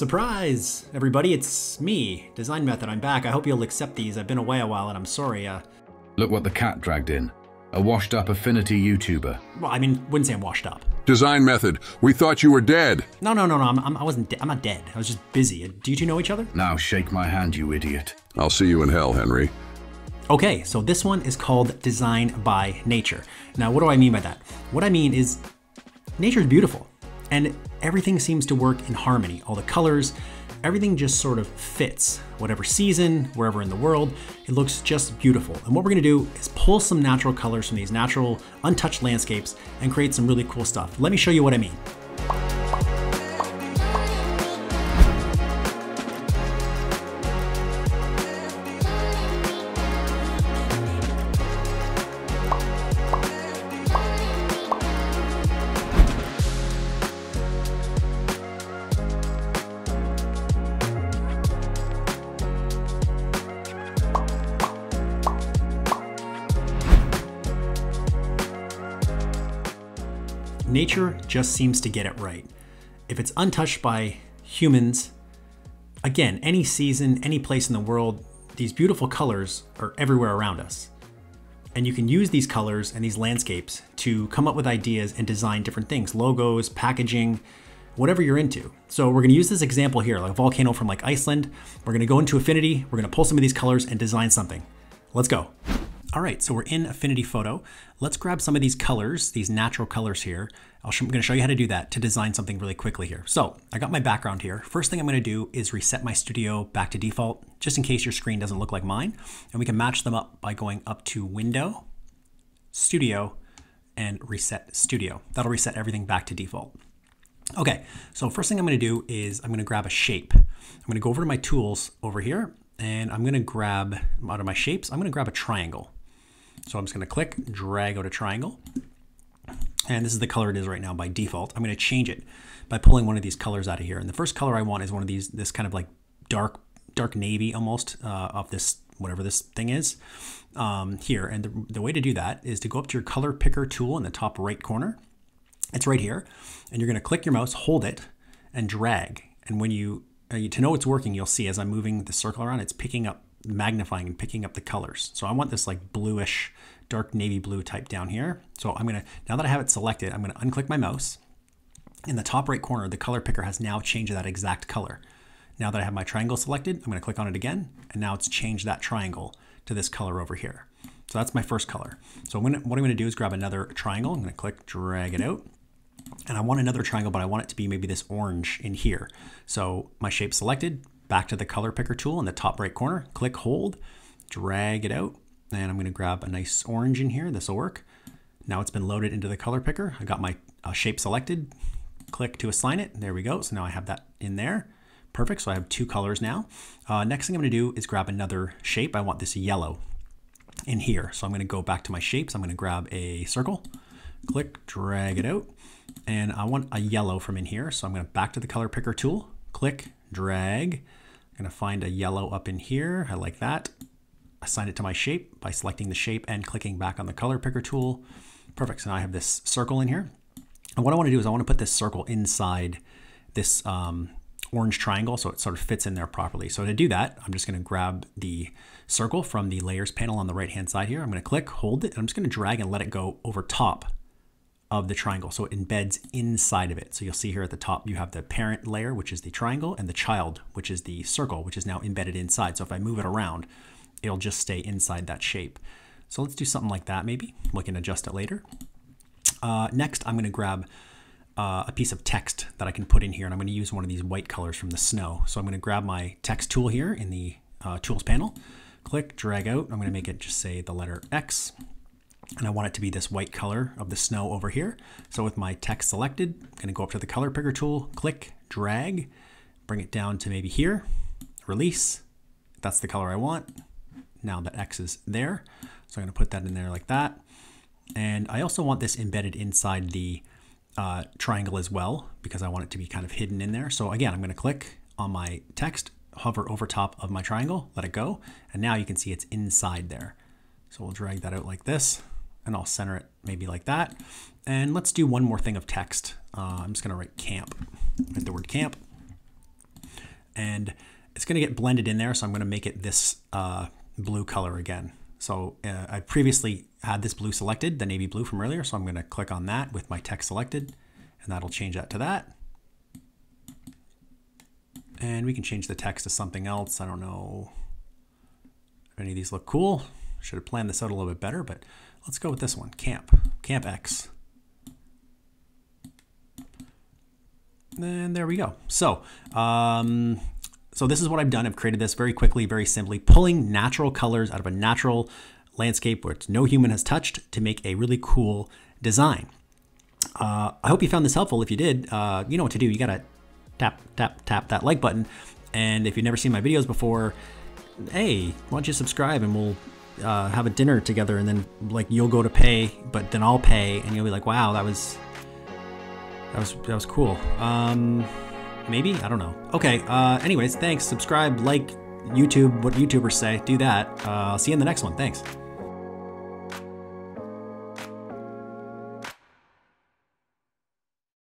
Surprise! Everybody, it's me, Design Method. I'm back. I hope you'll accept these. I've been away a while and I'm sorry. Uh, Look what the cat dragged in. A washed up affinity YouTuber. well, I mean, wouldn't say I'm washed up. Design method. We thought you were dead. No, no, no, no. I'm, I'm, I wasn't. De- I'm not dead. I was just busy. Do you two know each other? Now shake my hand, you idiot. I'll see you in hell, Henry. Okay, so this one is called Design by Nature. Now, what do I mean by that? What I mean is nature is beautiful and everything seems to work in harmony. All the colors, everything just sort of fits. Whatever season, wherever in the world, it looks just beautiful. And what we're gonna do is pull some natural colors from these natural, untouched landscapes and create some really cool stuff. Let me show you what I mean. Nature just seems to get it right. If it's untouched by humans, again, any season, any place in the world, these beautiful colors are everywhere around us. And you can use these colors and these landscapes to come up with ideas and design different things logos, packaging, whatever you're into. So we're going to use this example here, like a volcano from like Iceland. We're going to go into Affinity, we're going to pull some of these colors and design something. Let's go. All right, so we're in Affinity Photo. Let's grab some of these colors, these natural colors here. I'm going to show you how to do that to design something really quickly here. So I got my background here. First thing I'm going to do is reset my studio back to default, just in case your screen doesn't look like mine. And we can match them up by going up to Window, Studio, and Reset Studio. That'll reset everything back to default. Okay, so first thing I'm going to do is I'm going to grab a shape. I'm going to go over to my tools over here, and I'm going to grab out of my shapes, I'm going to grab a triangle. So I'm just going to click, drag out a triangle. And this is the color it is right now by default. I'm going to change it by pulling one of these colors out of here. And the first color I want is one of these, this kind of like dark, dark navy almost uh, of this, whatever this thing is um, here. And the, the way to do that is to go up to your color picker tool in the top right corner. It's right here. And you're going to click your mouse, hold it, and drag. And when you, uh, to know it's working, you'll see as I'm moving the circle around, it's picking up magnifying and picking up the colors. So I want this like bluish, dark navy blue type down here. So I'm gonna, now that I have it selected, I'm gonna unclick my mouse. In the top right corner, the color picker has now changed that exact color. Now that I have my triangle selected, I'm gonna click on it again, and now it's changed that triangle to this color over here. So that's my first color. So gonna, what I'm gonna do is grab another triangle. I'm gonna click, drag it out. And I want another triangle, but I want it to be maybe this orange in here. So my shape selected, back to the color picker tool in the top right corner, click hold, drag it out, and I'm gonna grab a nice orange in here, this will work. Now it's been loaded into the color picker. I got my uh, shape selected, click to assign it, there we go. So now I have that in there. Perfect, so I have two colors now. Uh, next thing I'm gonna do is grab another shape. I want this yellow in here. So I'm gonna go back to my shapes. I'm gonna grab a circle, click, drag it out, and I want a yellow from in here. So I'm gonna back to the color picker tool, click, drag, I'm gonna find a yellow up in here. I like that. Assign it to my shape by selecting the shape and clicking back on the color picker tool. Perfect, so now I have this circle in here. And what I wanna do is I wanna put this circle inside this um, orange triangle so it sort of fits in there properly. So to do that, I'm just gonna grab the circle from the layers panel on the right hand side here. I'm gonna click, hold it, and I'm just gonna drag and let it go over top of the triangle. So it embeds inside of it. So you'll see here at the top, you have the parent layer, which is the triangle, and the child, which is the circle, which is now embedded inside. So if I move it around, it'll just stay inside that shape. So let's do something like that maybe. We can adjust it later. Uh, next, I'm gonna grab uh, a piece of text that I can put in here, and I'm gonna use one of these white colors from the snow. So I'm gonna grab my text tool here in the uh, tools panel, click, drag out. I'm gonna make it just say the letter X, and I want it to be this white color of the snow over here. So with my text selected, I'm gonna go up to the color picker tool, click, drag, bring it down to maybe here, release. That's the color I want. Now that X is there. So I'm gonna put that in there like that. And I also want this embedded inside the uh, triangle as well, because I want it to be kind of hidden in there. So again, I'm gonna click on my text, hover over top of my triangle, let it go. And now you can see it's inside there. So we'll drag that out like this and I'll center it maybe like that. And let's do one more thing of text. Uh, I'm just gonna write camp, write the word camp. and it's going to get blended in there. So I'm going to make it this uh, blue color again. So uh, I previously had this blue selected, the navy blue from earlier. So I'm going to click on that with my text selected and that'll change that to that. And we can change the text to something else. I don't know if any of these look cool. Should have planned this out a little bit better, but let's go with this one, Camp, Camp X. And there we go. So, um, so this is what I've done. I've created this very quickly, very simply, pulling natural colors out of a natural landscape which no human has touched to make a really cool design. Uh, I hope you found this helpful. If you did, uh, you know what to do. You gotta tap, tap, tap that like button. And if you've never seen my videos before, hey, why don't you subscribe and we'll uh, have a dinner together and then like you'll go to pay, but then I'll pay and you'll be like, wow, that was that was that was cool. Um, maybe I don't know. Okay. Uh, anyways, thanks. Subscribe, like YouTube. What YouTubers say, do that. Uh, I'll see you in the next one. Thanks.